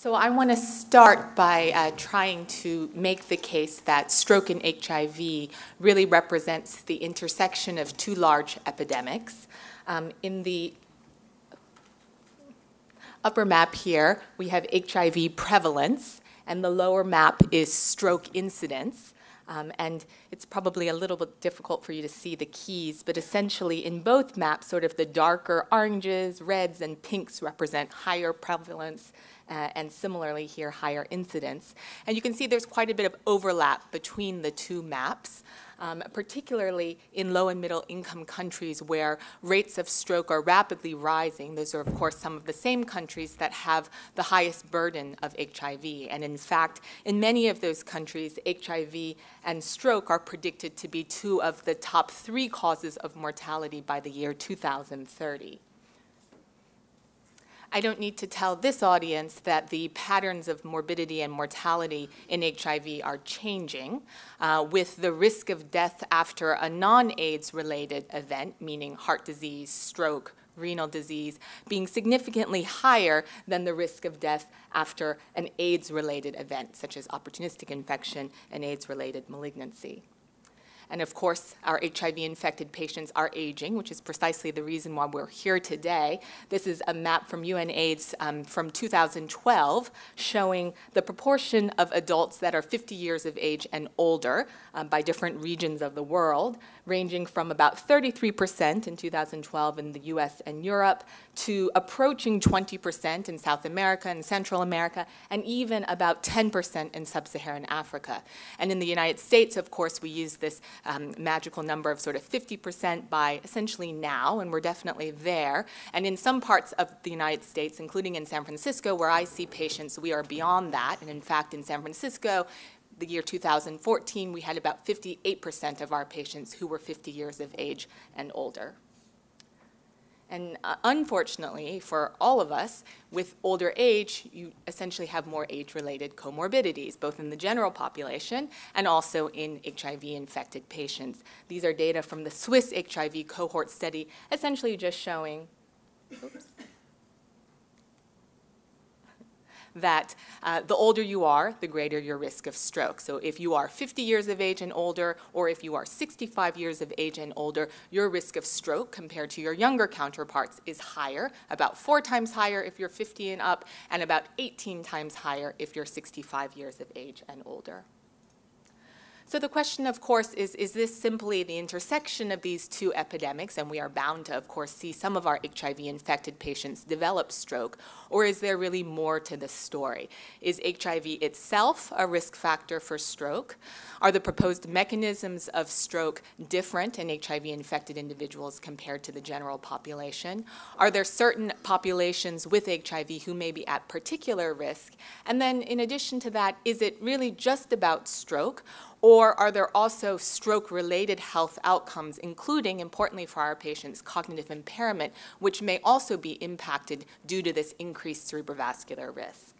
So I want to start by uh, trying to make the case that stroke and HIV really represents the intersection of two large epidemics. Um, in the upper map here, we have HIV prevalence, and the lower map is stroke incidence. Um, and it's probably a little bit difficult for you to see the keys, but essentially in both maps, sort of the darker oranges, reds, and pinks represent higher prevalence, uh, and similarly here, higher incidence. And you can see there's quite a bit of overlap between the two maps um, particularly in low and middle income countries where rates of stroke are rapidly rising. Those are, of course, some of the same countries that have the highest burden of HIV. And in fact, in many of those countries, HIV and stroke are predicted to be two of the top three causes of mortality by the year 2030. I don't need to tell this audience that the patterns of morbidity and mortality in HIV are changing, uh, with the risk of death after a non-AIDS related event, meaning heart disease, stroke, renal disease, being significantly higher than the risk of death after an AIDS-related event, such as opportunistic infection and AIDS-related malignancy. And of course, our HIV infected patients are aging, which is precisely the reason why we're here today. This is a map from UNAIDS um, from 2012 showing the proportion of adults that are 50 years of age and older um, by different regions of the world, ranging from about 33% in 2012 in the US and Europe to approaching 20% in South America and Central America, and even about 10% in sub Saharan Africa. And in the United States, of course, we use this um, magical number of sort of 50% by essentially now, and we're definitely there. And in some parts of the United States, including in San Francisco, where I see patients, we are beyond that. And in fact, in San Francisco, the year 2014, we had about 58% of our patients who were 50 years of age and older. And uh, unfortunately, for all of us, with older age, you essentially have more age-related comorbidities, both in the general population and also in HIV-infected patients. These are data from the Swiss HIV cohort study, essentially just showing, oops, that uh, the older you are, the greater your risk of stroke. So if you are 50 years of age and older, or if you are 65 years of age and older, your risk of stroke compared to your younger counterparts is higher, about four times higher if you're 50 and up, and about 18 times higher if you're 65 years of age and older. So the question, of course, is, is this simply the intersection of these two epidemics, and we are bound to, of course, see some of our HIV-infected patients develop stroke, or is there really more to the story? Is HIV itself a risk factor for stroke? Are the proposed mechanisms of stroke different in HIV-infected individuals compared to the general population? Are there certain populations with HIV who may be at particular risk? And then in addition to that, is it really just about stroke, or are there also stroke-related health outcomes, including, importantly for our patients, cognitive impairment, which may also be impacted due to this increased cerebrovascular risk?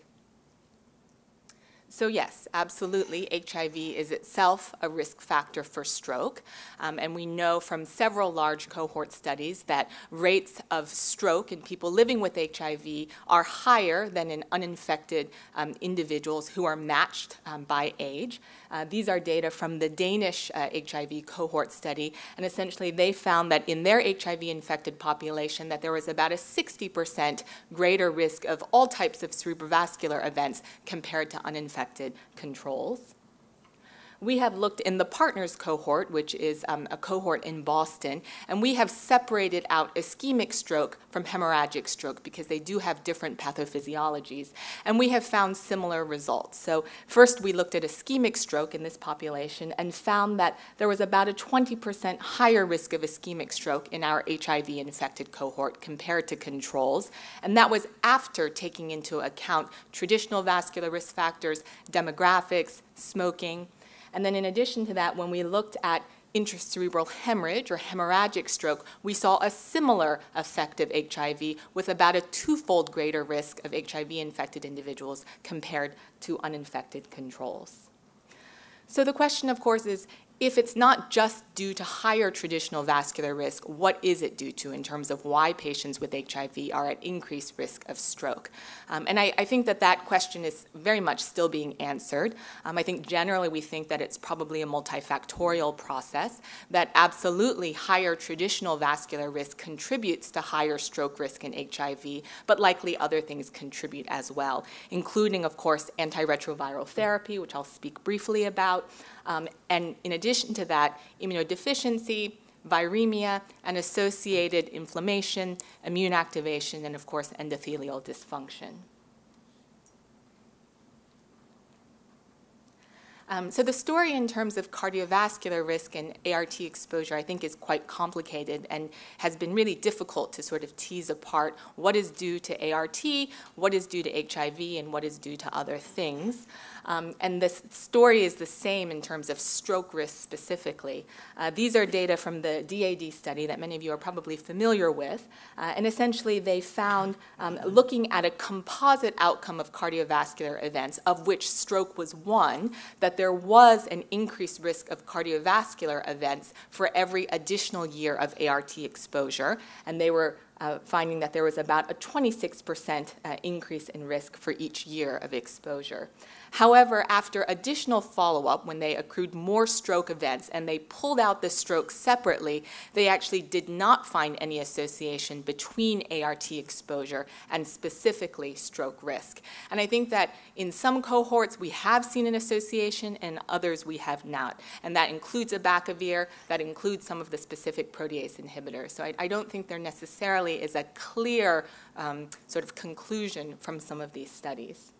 So yes, absolutely, HIV is itself a risk factor for stroke. Um, and we know from several large cohort studies that rates of stroke in people living with HIV are higher than in uninfected um, individuals who are matched um, by age. Uh, these are data from the Danish uh, HIV cohort study, and essentially they found that in their HIV-infected population that there was about a 60% greater risk of all types of cerebrovascular events compared to uninfected controls we have looked in the partners cohort, which is um, a cohort in Boston, and we have separated out ischemic stroke from hemorrhagic stroke because they do have different pathophysiologies. And we have found similar results. So first we looked at ischemic stroke in this population and found that there was about a 20% higher risk of ischemic stroke in our HIV infected cohort compared to controls. And that was after taking into account traditional vascular risk factors, demographics, smoking, and then in addition to that, when we looked at intracerebral hemorrhage or hemorrhagic stroke, we saw a similar effect of HIV with about a twofold greater risk of HIV-infected individuals compared to uninfected controls. So the question, of course, is if it's not just due to higher traditional vascular risk, what is it due to in terms of why patients with HIV are at increased risk of stroke? Um, and I, I, think that that question is very much still being answered. Um, I think generally we think that it's probably a multifactorial process, that absolutely higher traditional vascular risk contributes to higher stroke risk in HIV, but likely other things contribute as well, including, of course, antiretroviral therapy, which I'll speak briefly about. Um, and in addition to that, immunodeficiency, viremia, and associated inflammation, immune activation, and of course, endothelial dysfunction. Um, so the story in terms of cardiovascular risk and ART exposure, I think, is quite complicated and has been really difficult to sort of tease apart what is due to ART, what is due to HIV, and what is due to other things. Um, and the story is the same in terms of stroke risk specifically. Uh, these are data from the DAD study that many of you are probably familiar with. Uh, and essentially, they found, um, looking at a composite outcome of cardiovascular events, of which stroke was one, that there was an increased risk of cardiovascular events for every additional year of ART exposure. And they were uh, finding that there was about a 26% uh, increase in risk for each year of exposure. However, after additional follow-up, when they accrued more stroke events and they pulled out the stroke separately, they actually did not find any association between ART exposure and specifically stroke risk. And I think that in some cohorts we have seen an association and others we have not. And that includes abacavir, that includes some of the specific protease inhibitors. So I, I don't think there necessarily is a clear um, sort of conclusion from some of these studies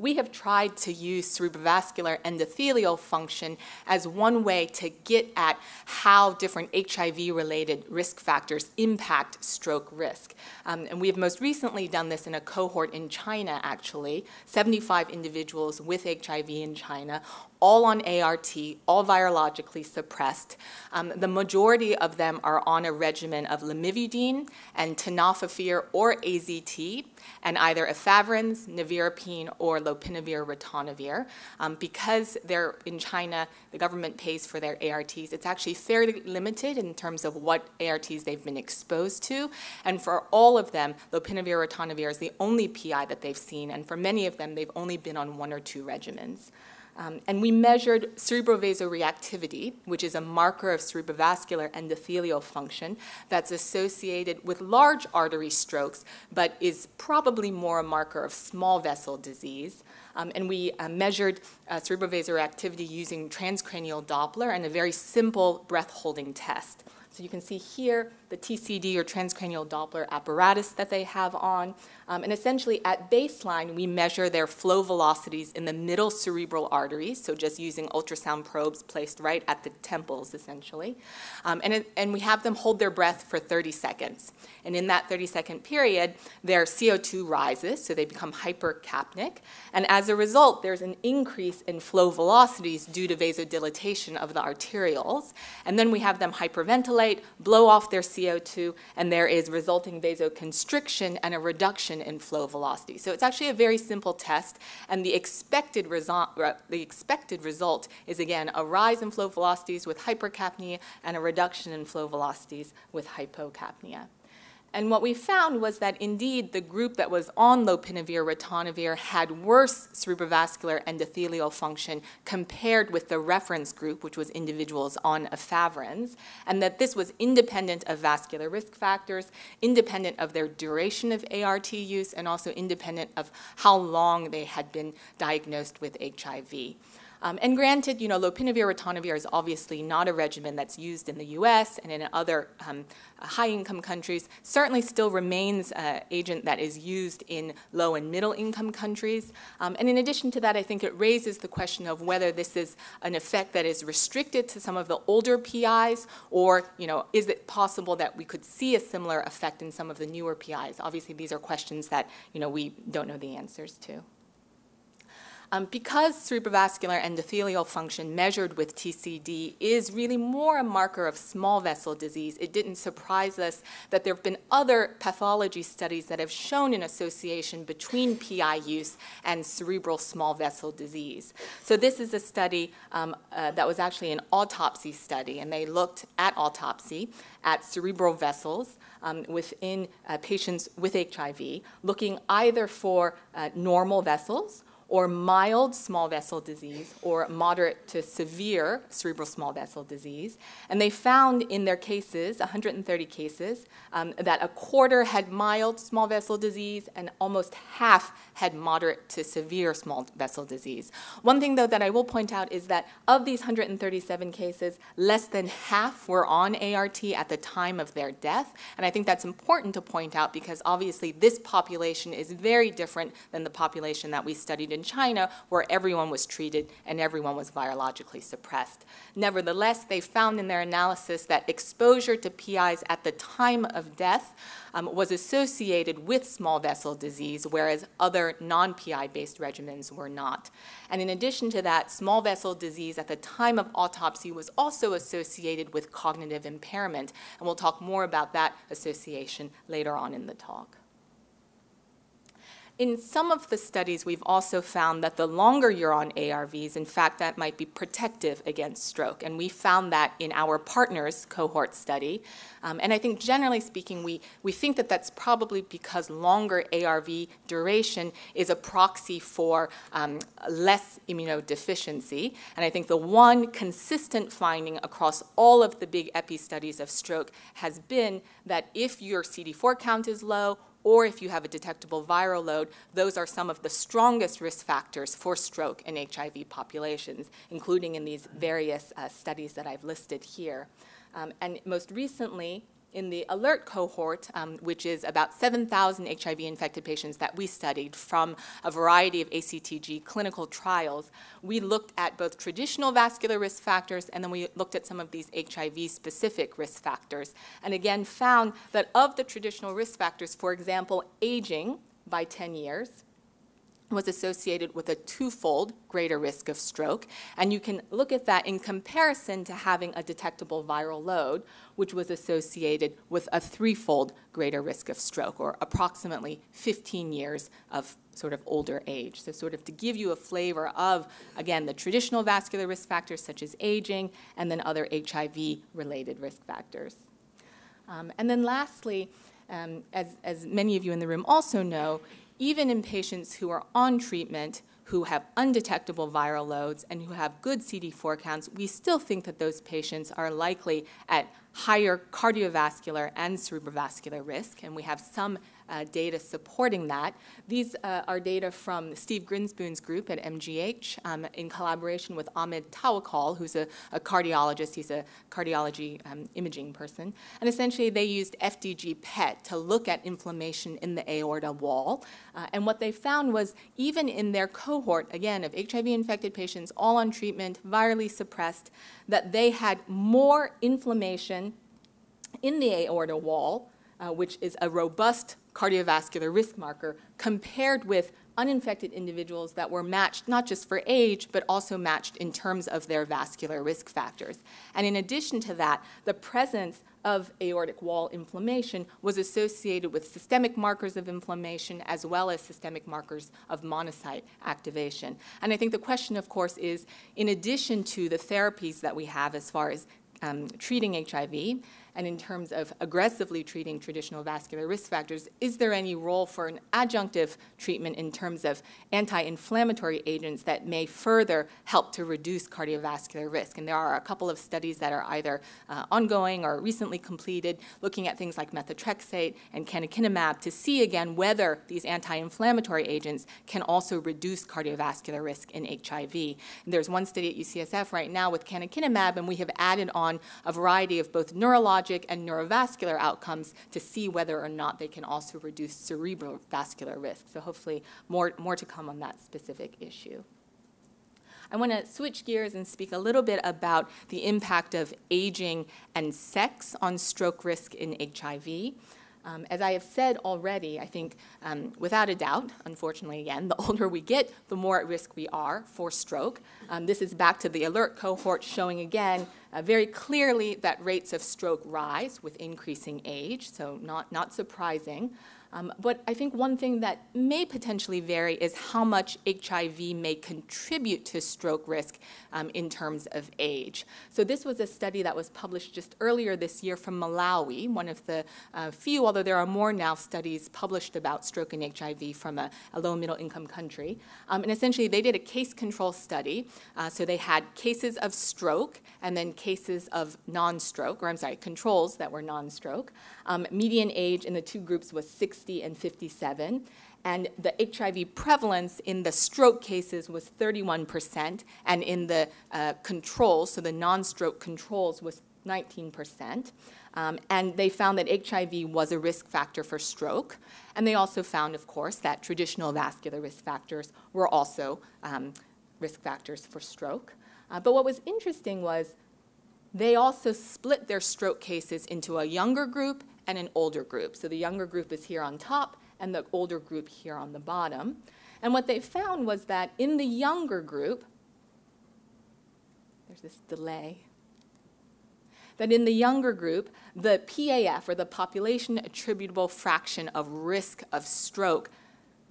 we have tried to use cerebrovascular endothelial function as one way to get at how different HIV-related risk factors impact stroke risk. Um, and we have most recently done this in a cohort in China, actually, 75 individuals with HIV in China, all on ART, all virologically suppressed. Um, the majority of them are on a regimen of lamivudine and tenofovir or AZT, and either efavirenz, nevirapine, or lopinavir, ritonavir. Um, because they're in China, the government pays for their ARTs. It's actually fairly limited in terms of what ARTs they've been exposed to. And for all of them, lopinavir, ritonavir is the only PI that they've seen. And for many of them, they've only been on one or two regimens. Um, and we measured cerebrovasoreactivity, which is a marker of cerebrovascular endothelial function that's associated with large artery strokes, but is probably more a marker of small vessel disease. Um, and we uh, measured uh, cerebrovasoreactivity using transcranial Doppler and a very simple breath holding test. So you can see here the TCD or transcranial Doppler apparatus that they have on. Um, and essentially at baseline, we measure their flow velocities in the middle cerebral arteries, so just using ultrasound probes placed right at the temples, essentially. Um, and, it, and we have them hold their breath for 30 seconds. And in that 30 second period, their CO2 rises, so they become hypercapnic. And as a result, there's an increase in flow velocities due to vasodilatation of the arterioles. And then we have them hyperventilate, blow off their CO2 CO2, and there is resulting vasoconstriction and a reduction in flow velocity. So it's actually a very simple test, and the expected, result, uh, the expected result is, again, a rise in flow velocities with hypercapnia and a reduction in flow velocities with hypocapnia. And what we found was that indeed the group that was on lopinavir ritonavir had worse cerebrovascular endothelial function compared with the reference group, which was individuals on efavirenz, and that this was independent of vascular risk factors, independent of their duration of ART use, and also independent of how long they had been diagnosed with HIV. Um, and granted, you know, lopinavir ritonavir is obviously not a regimen that's used in the U.S. and in other um, high-income countries. Certainly, still remains an agent that is used in low and middle-income countries. Um, and in addition to that, I think it raises the question of whether this is an effect that is restricted to some of the older PIs, or you know, is it possible that we could see a similar effect in some of the newer PIs? Obviously, these are questions that you know we don't know the answers to. Um, because cerebrovascular endothelial function measured with TCD is really more a marker of small vessel disease, it didn't surprise us that there have been other pathology studies that have shown an association between PI use and cerebral small vessel disease. So this is a study um, uh, that was actually an autopsy study, and they looked at autopsy at cerebral vessels um, within uh, patients with HIV, looking either for uh, normal vessels or mild small vessel disease or moderate to severe cerebral small vessel disease. And they found in their cases, 130 cases, um, that a quarter had mild small vessel disease and almost half had moderate to severe small vessel disease. One thing, though, that I will point out is that of these 137 cases, less than half were on ART at the time of their death. And I think that's important to point out because obviously this population is very different than the population that we studied in in China where everyone was treated and everyone was virologically suppressed. Nevertheless, they found in their analysis that exposure to PIs at the time of death um, was associated with small vessel disease, whereas other non-PI based regimens were not. And in addition to that, small vessel disease at the time of autopsy was also associated with cognitive impairment, and we'll talk more about that association later on in the talk. In some of the studies, we've also found that the longer you're on ARVs, in fact, that might be protective against stroke. And we found that in our partners cohort study. Um, and I think generally speaking, we, we think that that's probably because longer ARV duration is a proxy for um, less immunodeficiency. And I think the one consistent finding across all of the big epi studies of stroke has been that if your CD4 count is low or if you have a detectable viral load, those are some of the strongest risk factors for stroke in HIV populations, including in these various uh, studies that I've listed here. Um, and most recently, in the ALLRT cohort, um, which is about 7,000 HIV infected patients that we studied from a variety of ACTG clinical trials, we looked at both traditional vascular risk factors and then we looked at some of these HIV specific risk factors. And again, found that of the traditional risk factors, for example, aging by 10 years, was associated with a twofold greater risk of stroke. And you can look at that in comparison to having a detectable viral load, which was associated with a threefold greater risk of stroke, or approximately 15 years of sort of older age. So, sort of to give you a flavor of, again, the traditional vascular risk factors such as aging, and then other HIV related risk factors. Um, and then lastly, um, as, as many of you in the room also know, even in patients who are on treatment who have undetectable viral loads and who have good CD4 counts, we still think that those patients are likely at higher cardiovascular and cerebrovascular risk, and we have some uh, data supporting that. These uh, are data from Steve Grinspoon's group at MGH um, in collaboration with Ahmed Tawakol, who's a, a cardiologist. He's a cardiology um, imaging person. And essentially, they used FDG PET to look at inflammation in the aorta wall. Uh, and what they found was even in their cohort, again, of HIV infected patients, all on treatment, virally suppressed, that they had more inflammation in the aorta wall, uh, which is a robust cardiovascular risk marker compared with uninfected individuals that were matched not just for age, but also matched in terms of their vascular risk factors. And in addition to that, the presence of aortic wall inflammation was associated with systemic markers of inflammation as well as systemic markers of monocyte activation. And I think the question, of course, is in addition to the therapies that we have as far as um, treating HIV, and in terms of aggressively treating traditional vascular risk factors, is there any role for an adjunctive treatment in terms of anti-inflammatory agents that may further help to reduce cardiovascular risk? And there are a couple of studies that are either uh, ongoing or recently completed looking at things like methotrexate and canakinumab to see again whether these anti-inflammatory agents can also reduce cardiovascular risk in HIV. And there's one study at UCSF right now with canakinumab, and we have added on a variety of both neurologic neurologic and neurovascular outcomes to see whether or not they can also reduce cerebrovascular risk. So hopefully more, more to come on that specific issue. I want to switch gears and speak a little bit about the impact of aging and sex on stroke risk in HIV. Um, as I have said already, I think um, without a doubt, unfortunately again, the older we get, the more at risk we are for stroke. Um, this is back to the ALLRT cohort showing again uh, very clearly that rates of stroke rise with increasing age, so not, not surprising. Um, but I think one thing that may potentially vary is how much HIV may contribute to stroke risk um, in terms of age. So this was a study that was published just earlier this year from Malawi, one of the uh, few, although there are more now studies published about stroke and HIV from a, a low middle income country. Um, and essentially they did a case control study. Uh, so they had cases of stroke and then cases of non-stroke, or I'm sorry, controls that were non-stroke. Um, median age in the two groups was 60 and 57. And the HIV prevalence in the stroke cases was 31%, and in the uh, controls, so the non stroke controls, was 19%. Um, and they found that HIV was a risk factor for stroke. And they also found, of course, that traditional vascular risk factors were also um, risk factors for stroke. Uh, but what was interesting was they also split their stroke cases into a younger group and an older group. So the younger group is here on top and the older group here on the bottom. And what they found was that in the younger group, there's this delay, that in the younger group, the PAF, or the population attributable fraction of risk of stroke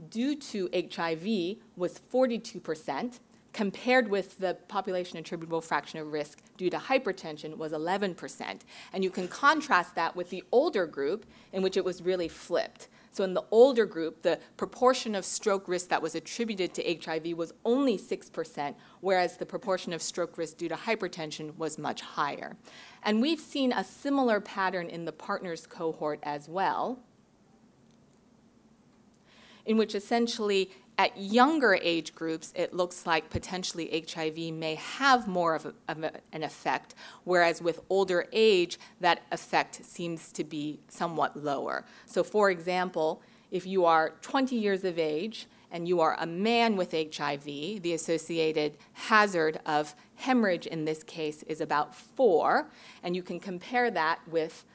due to HIV, was 42%, compared with the population attributable fraction of risk due to hypertension was 11%. And you can contrast that with the older group in which it was really flipped. So in the older group, the proportion of stroke risk that was attributed to HIV was only 6%, whereas the proportion of stroke risk due to hypertension was much higher. And we've seen a similar pattern in the partners cohort as well, in which essentially at younger age groups, it looks like potentially HIV may have more of, a, of a, an effect, whereas with older age, that effect seems to be somewhat lower. So, for example, if you are 20 years of age and you are a man with HIV, the associated hazard of hemorrhage in this case is about four, and you can compare that with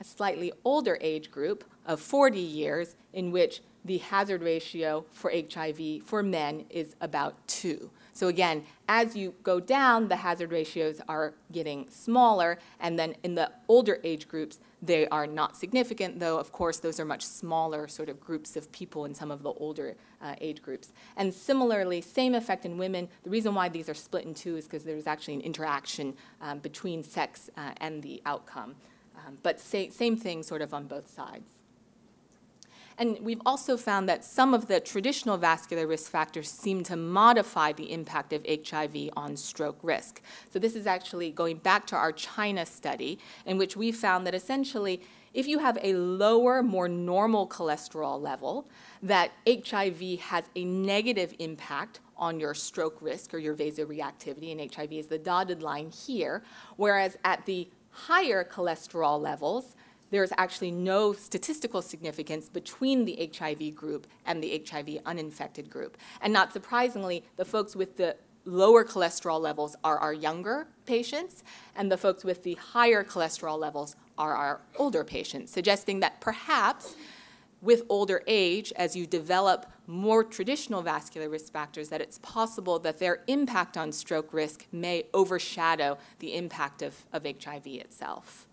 a slightly older age group of 40 years in which the hazard ratio for HIV for men is about two. So again, as you go down, the hazard ratios are getting smaller, and then in the older age groups, they are not significant, though of course those are much smaller sort of groups of people in some of the older uh, age groups. And similarly, same effect in women. The reason why these are split in two is because there's actually an interaction um, between sex uh, and the outcome. Um, but same thing sort of on both sides. And we've also found that some of the traditional vascular risk factors seem to modify the impact of HIV on stroke risk. So this is actually going back to our China study, in which we found that essentially if you have a lower, more normal cholesterol level, that HIV has a negative impact on your stroke risk or your vasoreactivity, and HIV is the dotted line here, whereas at the higher cholesterol levels, there's actually no statistical significance between the HIV group and the HIV uninfected group. And not surprisingly, the folks with the lower cholesterol levels are our younger patients, and the folks with the higher cholesterol levels are our older patients, suggesting that perhaps with older age, as you develop more traditional vascular risk factors, that it's possible that their impact on stroke risk may overshadow the impact of, of HIV itself.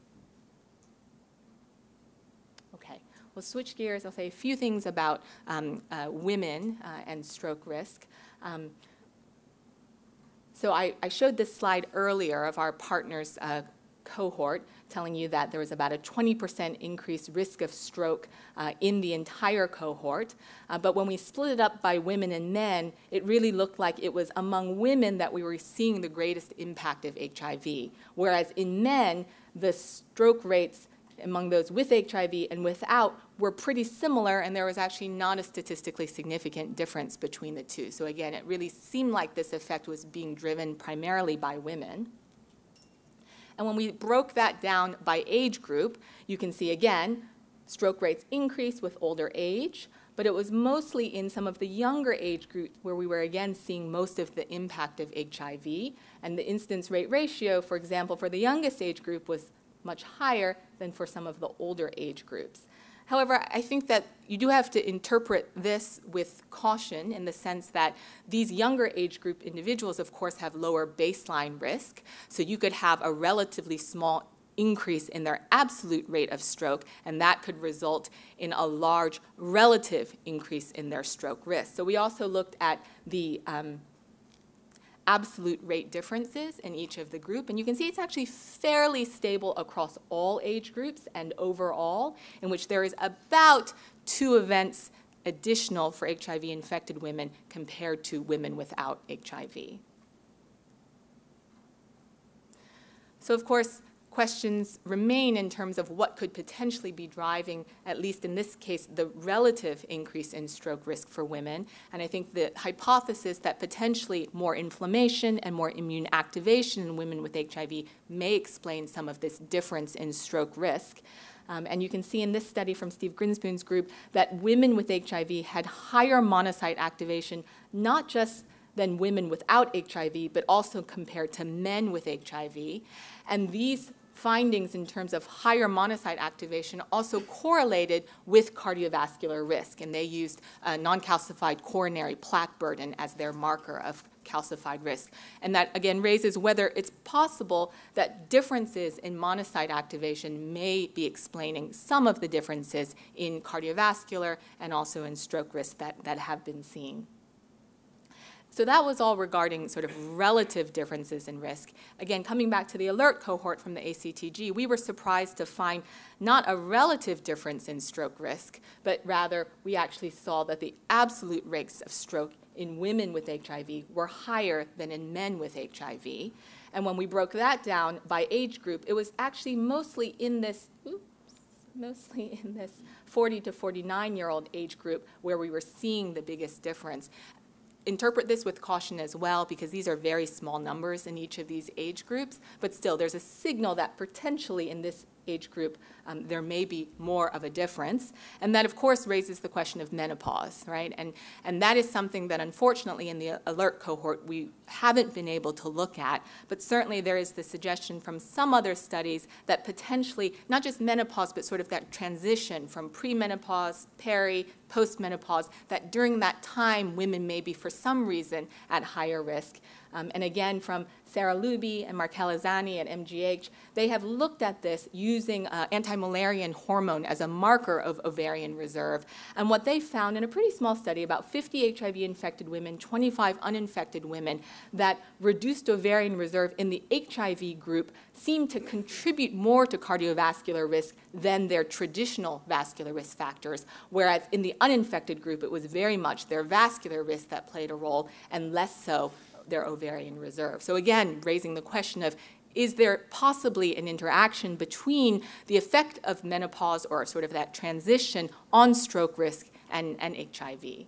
We'll switch gears. I'll say a few things about um, uh, women uh, and stroke risk. Um, so I, I, showed this slide earlier of our partners uh, cohort telling you that there was about a 20% increased risk of stroke uh, in the entire cohort. Uh, but when we split it up by women and men, it really looked like it was among women that we were seeing the greatest impact of HIV. Whereas in men, the stroke rates among those with HIV and without were pretty similar, and there was actually not a statistically significant difference between the two. So again, it really seemed like this effect was being driven primarily by women. And when we broke that down by age group, you can see again, stroke rates increased with older age, but it was mostly in some of the younger age groups where we were again seeing most of the impact of HIV. And the incidence rate ratio, for example, for the youngest age group was much higher than for some of the older age groups. However, I think that you do have to interpret this with caution in the sense that these younger age group individuals, of course, have lower baseline risk. So you could have a relatively small increase in their absolute rate of stroke, and that could result in a large relative increase in their stroke risk. So we also looked at the um, absolute rate differences in each of the group. And you can see it's actually fairly stable across all age groups and overall, in which there is about two events additional for HIV-infected women compared to women without HIV. So of course, questions remain in terms of what could potentially be driving, at least in this case, the relative increase in stroke risk for women. And I think the hypothesis that potentially more inflammation and more immune activation in women with HIV may explain some of this difference in stroke risk. Um, and you can see in this study from Steve Grinspoon's group that women with HIV had higher monocyte activation, not just than women without HIV, but also compared to men with HIV. And these findings in terms of higher monocyte activation also correlated with cardiovascular risk, and they used uh, non-calcified coronary plaque burden as their marker of calcified risk. And that again raises whether it's possible that differences in monocyte activation may be explaining some of the differences in cardiovascular and also in stroke risk that, that have been seen. So that was all regarding sort of relative differences in risk. Again, coming back to the ALLRT cohort from the ACTG, we were surprised to find not a relative difference in stroke risk, but rather we actually saw that the absolute rates of stroke in women with HIV were higher than in men with HIV. And when we broke that down by age group, it was actually mostly in this, oops, mostly in this 40 to 49 year old age group where we were seeing the biggest difference interpret this with caution as well because these are very small numbers in each of these age groups, but still there's a signal that potentially in this age group, um, there may be more of a difference. And that, of course, raises the question of menopause, right? And, and that is something that, unfortunately, in the ALLRT cohort, we haven't been able to look at. But certainly, there is the suggestion from some other studies that potentially, not just menopause, but sort of that transition from premenopause, peri, postmenopause, that during that time, women may be, for some reason, at higher risk. Um, and again, from Sarah Looby and Markella Zanni at MGH, they have looked at this using uh, anti-Müllerian hormone as a marker of ovarian reserve. And what they found in a pretty small study, about 50 HIV-infected women, 25 uninfected women, that reduced ovarian reserve in the HIV group seemed to contribute more to cardiovascular risk than their traditional vascular risk factors, whereas in the uninfected group, it was very much their vascular risk that played a role and less so their ovarian reserve. So again, raising the question of is there possibly an interaction between the effect of menopause or sort of that transition on stroke risk and, and HIV?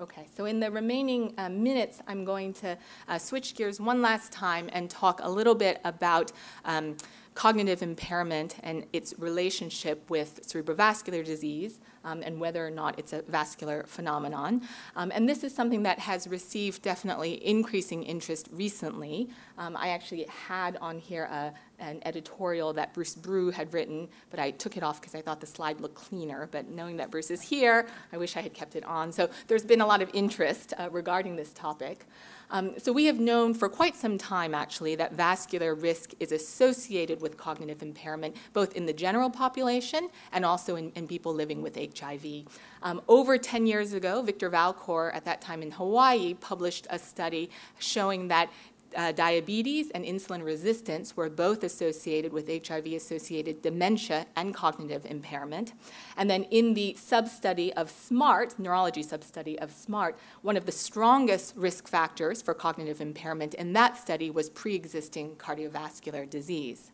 Okay, so in the remaining uh, minutes, I'm going to uh, switch gears one last time and talk a little bit about um, cognitive impairment and its relationship with cerebrovascular disease um, and whether or not it's a vascular phenomenon. Um, and this is something that has received definitely increasing interest recently. Um, I actually had on here a, an editorial that Bruce Brew had written, but I took it off because I thought the slide looked cleaner. But knowing that Bruce is here, I wish I had kept it on. So there's been a lot of interest uh, regarding this topic. Um, so we have known for quite some time, actually, that vascular risk is associated with cognitive impairment, both in the general population and also in, in people living with HIV. Um, over 10 years ago, Victor Valcour, at that time in Hawaii, published a study showing that uh, diabetes and insulin resistance were both associated with HIV-associated dementia and cognitive impairment. And then in the sub-study of SMART, neurology sub-study of SMART, one of the strongest risk factors for cognitive impairment in that study was pre-existing cardiovascular disease.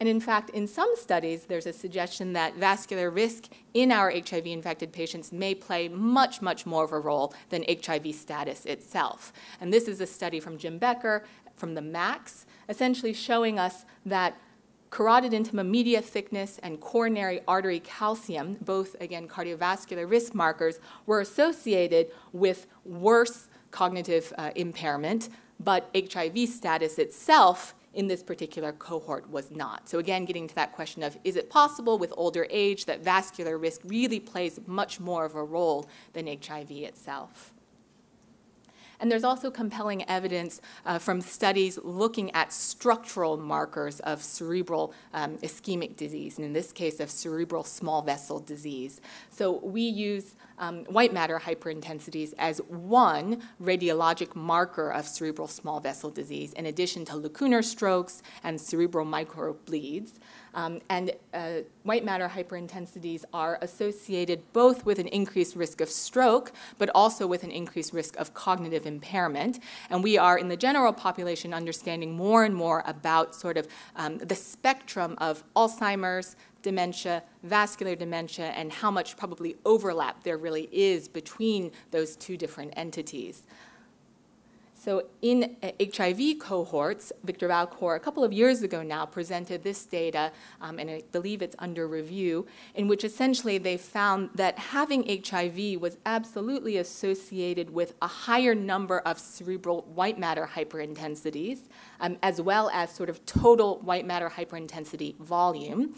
And in fact, in some studies, there's a suggestion that vascular risk in our HIV infected patients may play much, much more of a role than HIV status itself. And this is a study from Jim Becker from the MACS, essentially showing us that carotid intima media thickness and coronary artery calcium, both again cardiovascular risk markers, were associated with worse cognitive uh, impairment, but HIV status itself in this particular cohort was not. So again, getting to that question of, is it possible with older age that vascular risk really plays much more of a role than HIV itself? And there's also compelling evidence uh, from studies looking at structural markers of cerebral um, ischemic disease, and in this case of cerebral small vessel disease. So we use um, white matter hyperintensities as one radiologic marker of cerebral small vessel disease, in addition to lacunar strokes and cerebral microbleeds. Um, and uh, white matter hyperintensities are associated both with an increased risk of stroke, but also with an increased risk of cognitive impairment. And we are, in the general population, understanding more and more about sort of um, the spectrum of Alzheimer's, dementia, vascular dementia, and how much probably overlap there really is between those two different entities. So in HIV uh, cohorts, Victor Valcour, a couple of years ago now, presented this data, um, and I believe it's under review, in which essentially they found that having HIV was absolutely associated with a higher number of cerebral white matter hyperintensities, um, as well as sort of total white matter hyperintensity volume.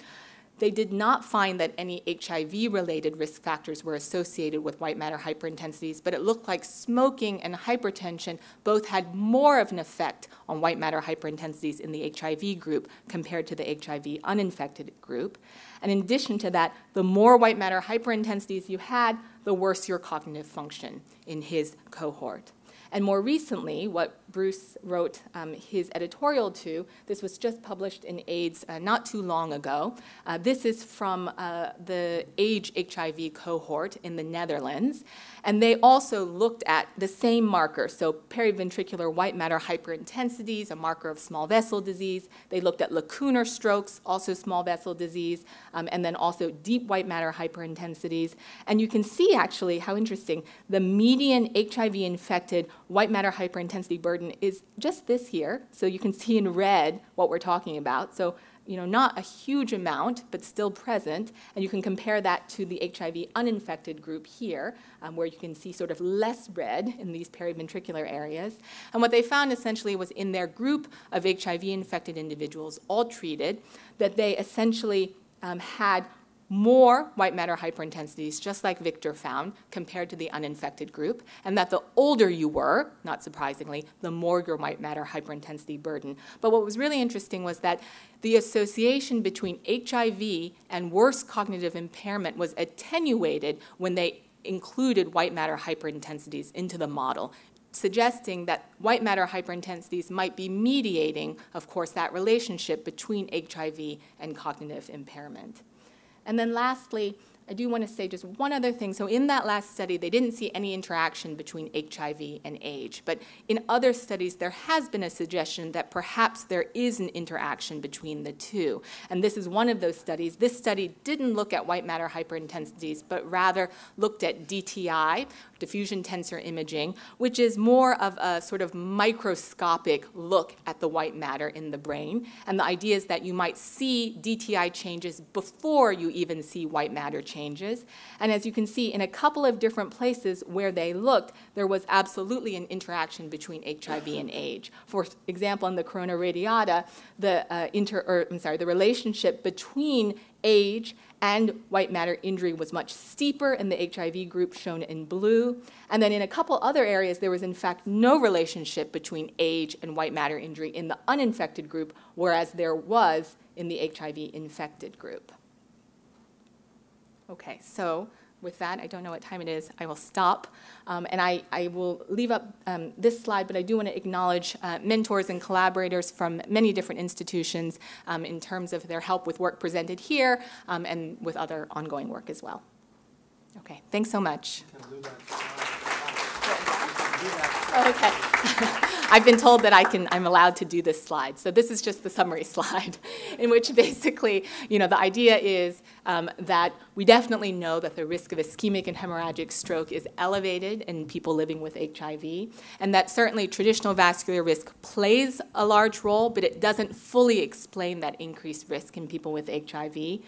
They did not find that any HIV related risk factors were associated with white matter hyperintensities, but it looked like smoking and hypertension both had more of an effect on white matter hyperintensities in the HIV group compared to the HIV uninfected group. And in addition to that, the more white matter hyperintensities you had, the worse your cognitive function in his cohort. And more recently, what Bruce wrote um, his editorial to, this was just published in AIDS uh, not too long ago. Uh, this is from uh, the age HIV cohort in the Netherlands. And they also looked at the same marker, so periventricular white matter hyperintensities, a marker of small vessel disease. They looked at lacunar strokes, also small vessel disease, um, and then also deep white matter hyperintensities. And you can see actually how interesting the median HIV infected white matter hyperintensity burden is just this here. So you can see in red what we're talking about. So you know, not a huge amount, but still present. And you can compare that to the HIV uninfected group here, um, where you can see sort of less red in these periventricular areas. And what they found essentially was in their group of HIV infected individuals, all treated, that they essentially um, had more white matter hyperintensities, just like Victor found, compared to the uninfected group, and that the older you were, not surprisingly, the more your white matter hyperintensity burden. But what was really interesting was that the association between HIV and worse cognitive impairment was attenuated when they included white matter hyperintensities into the model suggesting that white matter hyperintensities might be mediating, of course, that relationship between HIV and cognitive impairment. And then lastly, I do want to say just one other thing. So in that last study, they didn't see any interaction between HIV and age. But in other studies, there has been a suggestion that perhaps there is an interaction between the two. And this is one of those studies. This study didn't look at white matter hyperintensities, but rather looked at DTI, diffusion tensor imaging, which is more of a sort of microscopic look at the white matter in the brain. And the idea is that you might see DTI changes before you even see white matter changes. And as you can see, in a couple of different places where they looked, there was absolutely an interaction between HIV and age. For example, in the corona radiata, the uh, inter, or, I'm sorry, the relationship between age and white matter injury was much steeper in the HIV group shown in blue. And then in a couple other areas, there was in fact no relationship between age and white matter injury in the uninfected group, whereas there was in the HIV infected group. Okay, so with that, I don't know what time it is, I will stop. Um, and I, I, will leave up um, this slide, but I do want to acknowledge uh, mentors and collaborators from many different institutions um, in terms of their help with work presented here um, and with other ongoing work as well. Okay, thanks so much. Okay. I've been told that I can, I'm allowed to do this slide. So this is just the summary slide in which basically, you know, the idea is um, that we definitely know that the risk of ischemic and hemorrhagic stroke is elevated in people living with HIV, and that certainly traditional vascular risk plays a large role, but it doesn't fully explain that increased risk in people with HIV.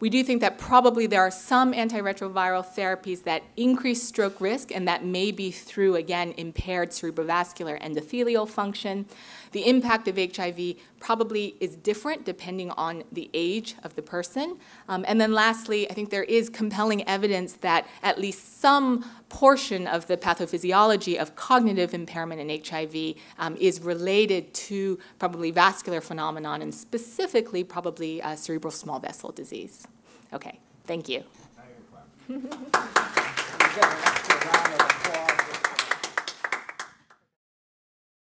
We do think that probably there are some antiretroviral therapies that increase stroke risk, and that may be through, again, impaired cerebrovascular endothelial function. The impact of HIV probably is different depending on the age of the person. Um, and then lastly, I think there is compelling evidence that at least some portion of the pathophysiology of cognitive impairment in HIV um, is related to probably vascular phenomenon and specifically probably uh, cerebral small vessel disease. Okay, thank you.